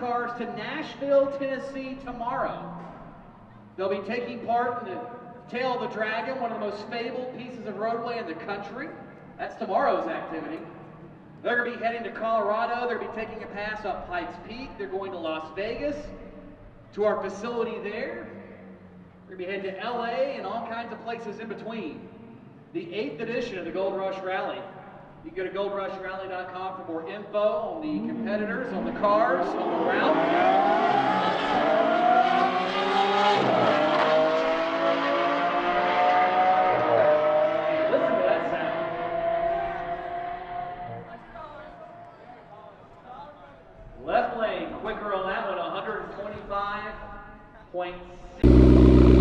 cars to Nashville, Tennessee tomorrow. They'll be taking part in the Tail of the Dragon, one of the most fabled pieces of roadway in the country. That's tomorrow's activity. They're going to be heading to Colorado. They're going to be taking a pass up Pikes Peak. They're going to Las Vegas, to our facility there. We're going to be heading to LA and all kinds of places in between. The eighth edition of the Gold Rush Rally. You can go to goldrushrally.com for more info on the competitors, on the cars, on the route. Left lane, quicker on that one, 125.6.